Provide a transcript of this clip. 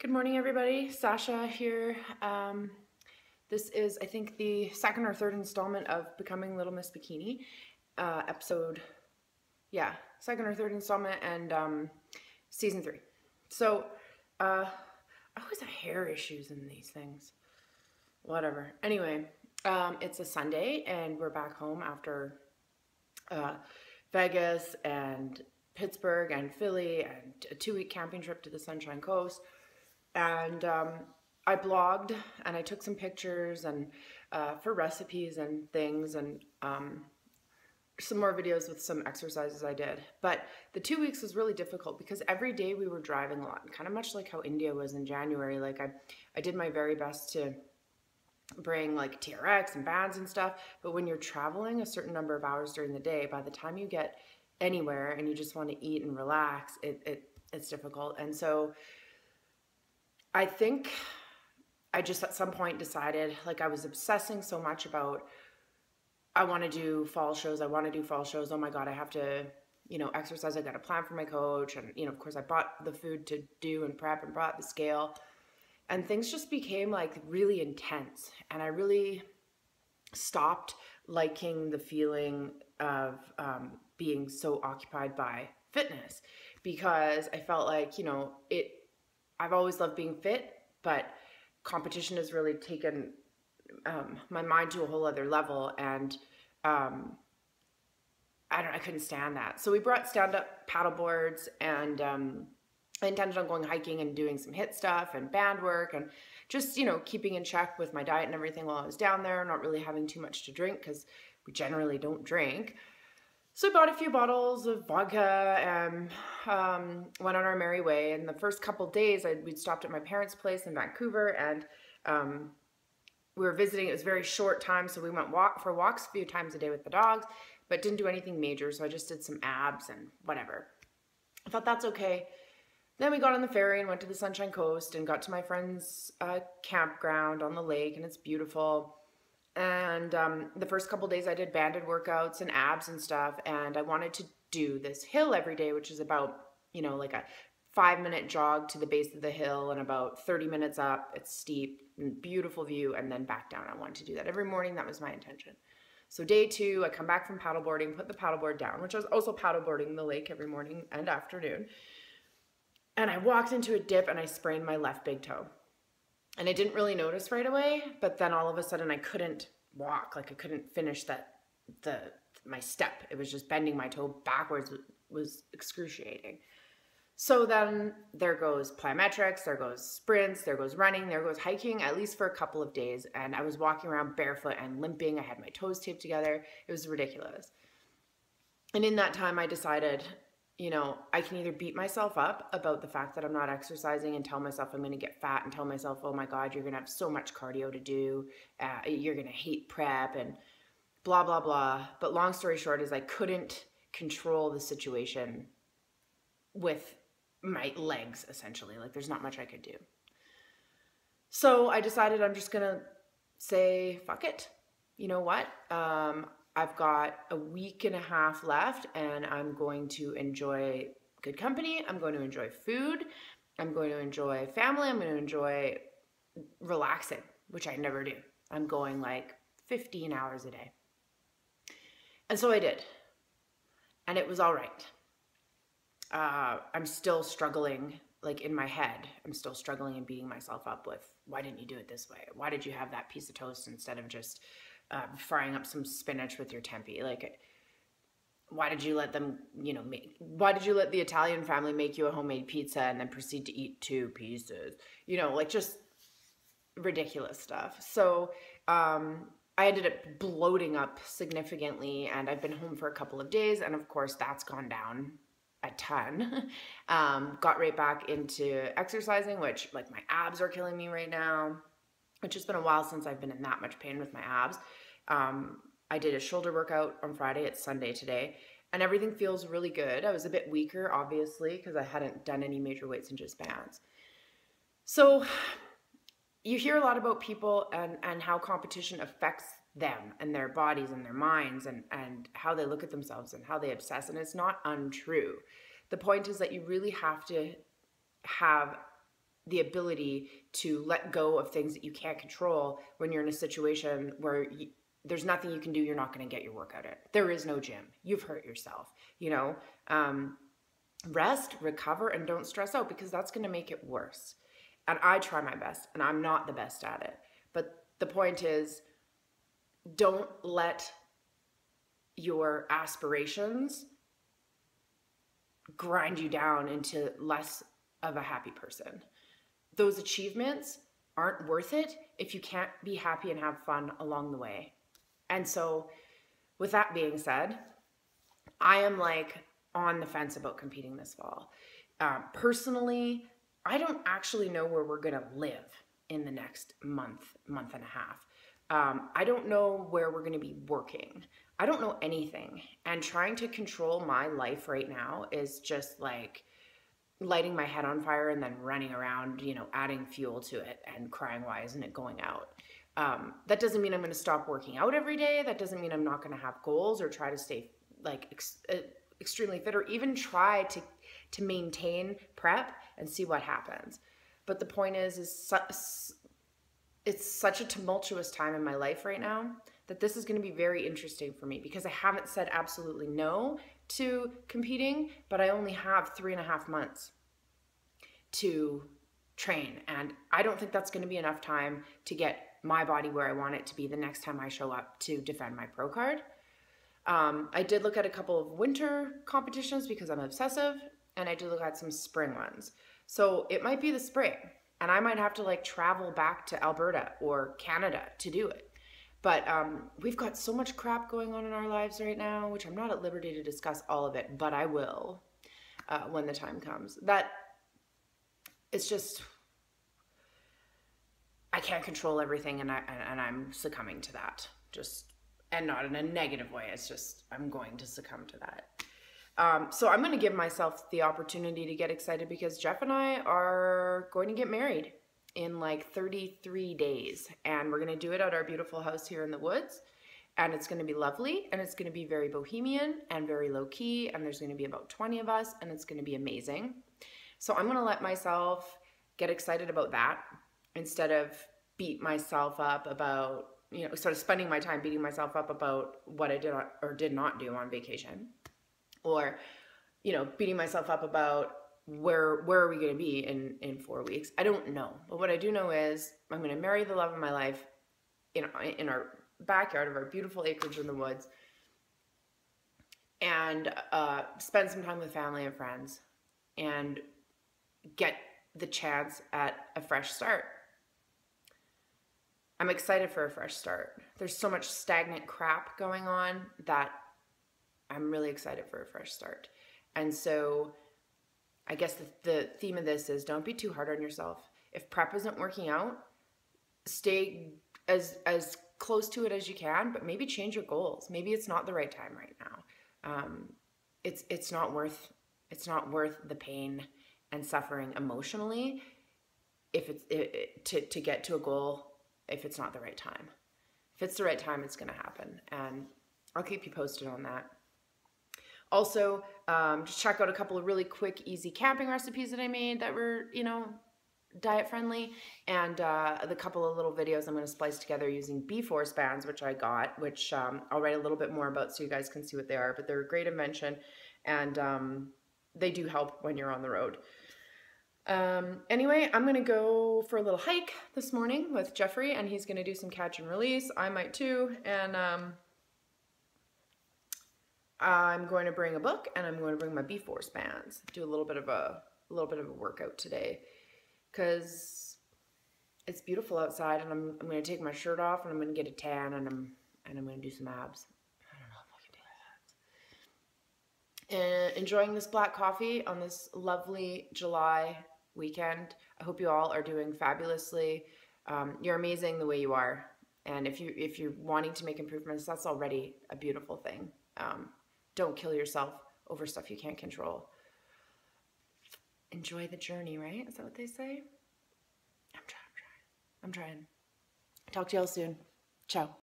Good morning, everybody. Sasha here. Um, this is, I think, the second or third installment of Becoming Little Miss Bikini, uh, episode, yeah, second or third installment, and um, season three. So, uh, I always have hair issues in these things. Whatever. Anyway, um, it's a Sunday, and we're back home after uh, Vegas and Pittsburgh and Philly and a two week camping trip to the Sunshine Coast and um, I blogged and I took some pictures and uh, for recipes and things and um, some more videos with some exercises I did. But the two weeks was really difficult because every day we were driving a lot, kind of much like how India was in January. Like I, I did my very best to bring like TRX and bands and stuff. But when you're traveling a certain number of hours during the day, by the time you get anywhere and you just want to eat and relax, it, it it's difficult. And so I think I just at some point decided, like, I was obsessing so much about, I want to do fall shows. I want to do fall shows. Oh my God, I have to, you know, exercise. I got a plan for my coach. And, you know, of course, I bought the food to do and prep and brought the scale. And things just became like really intense. And I really stopped liking the feeling of um, being so occupied by fitness because I felt like, you know, it I've always loved being fit, but competition has really taken um, my mind to a whole other level, and um, I don't. I couldn't stand that. So we brought stand-up paddle boards, and um, I intended on going hiking and doing some HIIT stuff and band work, and just you know keeping in check with my diet and everything while I was down there. Not really having too much to drink because we generally don't drink. So I bought a few bottles of vodka and um, went on our merry way. And the first couple days, I, we'd stopped at my parents' place in Vancouver, and um, we were visiting. It was very short time, so we went walk for walks a few times a day with the dogs, but didn't do anything major. So I just did some abs and whatever. I thought that's okay. Then we got on the ferry and went to the Sunshine Coast and got to my friend's uh, campground on the lake, and it's beautiful. And um, the first couple days I did banded workouts and abs and stuff. And I wanted to do this hill every day, which is about, you know, like a five minute jog to the base of the hill and about 30 minutes up. It's steep, beautiful view, and then back down. I wanted to do that every morning. That was my intention. So day two, I come back from paddleboarding, put the paddleboard down, which I was also paddleboarding the lake every morning and afternoon. And I walked into a dip and I sprained my left big toe and I didn't really notice right away, but then all of a sudden I couldn't walk, like I couldn't finish that the my step. It was just bending my toe backwards was excruciating. So then there goes plyometrics, there goes sprints, there goes running, there goes hiking, at least for a couple of days. And I was walking around barefoot and limping. I had my toes taped together. It was ridiculous. And in that time, I decided you know, I can either beat myself up about the fact that I'm not exercising and tell myself I'm going to get fat and tell myself, oh my God, you're going to have so much cardio to do. Uh, you're going to hate prep and blah, blah, blah. But long story short is I couldn't control the situation with my legs, essentially. Like there's not much I could do. So I decided I'm just going to say, fuck it. You know what? Um, I've got a week and a half left and I'm going to enjoy good company. I'm going to enjoy food. I'm going to enjoy family. I'm going to enjoy relaxing, which I never do. I'm going like 15 hours a day. And so I did. And it was all right. Uh, I'm still struggling, like in my head, I'm still struggling and beating myself up with why didn't you do it this way? Why did you have that piece of toast instead of just uh, frying up some spinach with your tempeh. Like, why did you let them, you know, make, why did you let the Italian family make you a homemade pizza and then proceed to eat two pieces? You know, like just ridiculous stuff. So, um, I ended up bloating up significantly and I've been home for a couple of days and of course that's gone down a ton. um, got right back into exercising, which like my abs are killing me right now which has been a while since I've been in that much pain with my abs. Um, I did a shoulder workout on Friday. It's Sunday today. And everything feels really good. I was a bit weaker, obviously, because I hadn't done any major weights and just bands. So you hear a lot about people and, and how competition affects them and their bodies and their minds and, and how they look at themselves and how they obsess. And it's not untrue. The point is that you really have to have the ability to let go of things that you can't control when you're in a situation where there's nothing you can do you're not going to get your workout in. There is no gym. You've hurt yourself you know? Um, rest recover and don't stress out because that's going to make it worse. And i try my best and i'm not the best at it. But the point is don't let your aspirations grind you down into less of a happy person. Those achievements aren't worth it if you can't be happy and have fun along the way. And so, with that being said, I am like on the fence about competing this fall. Um, personally, I don't actually know where we're going to live in the next month, month and a half. Um, I don't know where we're going to be working. I don't know anything. And trying to control my life right now is just like lighting my head on fire and then running around, you know, adding fuel to it and crying, why isn't it going out? Um, that doesn't mean I'm going to stop working out every day. That doesn't mean I'm not going to have goals or try to stay like ex- uh, extremely fit or even try to to maintain prep and see what happens. But the point is, is su- it's such a tumultuous time in my life right now that this is going to be very interesting for me because I haven't said absolutely no to competing, but I only have three and a half months to train. And I don't think that's going to be enough time to get my body where I want it to be the next time I show up to defend my pro card. Um, I did look at a couple of winter competitions because I'm obsessive, and I did look at some spring ones. So it might be the spring, and I might have to like travel back to Alberta or Canada to do it. But um, we've got so much crap going on in our lives right now, which I'm not at liberty to discuss all of it, but I will uh, when the time comes. That it's just I can't control everything, and I and I'm succumbing to that. Just and not in a negative way. It's just I'm going to succumb to that. Um, so I'm going to give myself the opportunity to get excited because Jeff and I are going to get married in like 33 days. And we're going to do it at our beautiful house here in the woods. And it's going to be lovely. And it's going to be very bohemian and very low key. And there's going to be about 20 of us. And it's going to be amazing. So I'm going to let myself get excited about that instead of beat myself up about, you know, sort of spending my time beating myself up about what I did or did not do on vacation. Or, you know, beating myself up about where where are we going to be in in four weeks? I don't know. But what i do know is i'm going to marry the love of my life in in our backyard of our beautiful acreage in the woods and uh, spend some time with family and friends and get the chance at a fresh start i'm excited for a fresh start there's so much stagnant crap going on that i'm really excited for a fresh start and so I guess the, the theme of this is don't be too hard on yourself. If prep isn't working out, stay as as close to it as you can, but maybe change your goals. Maybe it's not the right time right now. Um, it's it's not worth it's not worth the pain and suffering emotionally if it's it, it, to to get to a goal if it's not the right time. If it's the right time, it's going to happen, and I'll keep you posted on that. Also, um, just check out a couple of really quick, easy camping recipes that I made that were, you know, diet friendly and uh, the couple of little videos I'm going to splice together using B-Force bands, which I got, which um, I'll write a little bit more about so you guys can see what they are. But they're a great invention and um, they do help when you're on the road. Um, anyway, I'm going to go for a little hike this morning with Jeffrey and he's going to do some catch and release. I might too. And um, I'm going to bring a book and I'm going to bring my B-Force bands. Do a little bit of a, a little bit of a workout today because it's beautiful outside and I'm, I'm going to take my shirt off and I'm to get a tan and I'm and I'm going to do some abs. And enjoying this black coffee on this lovely July weekend. I hope you all are doing fabulously. Um, you're amazing the way you are. And if you if you're wanting to make improvements, that's already a beautiful thing. Um, don't kill yourself over stuff you can't control. Enjoy the journey, right? Is that what they say? I'm trying, I'm trying. I'm trying. Talk to y'all soon. Ciao.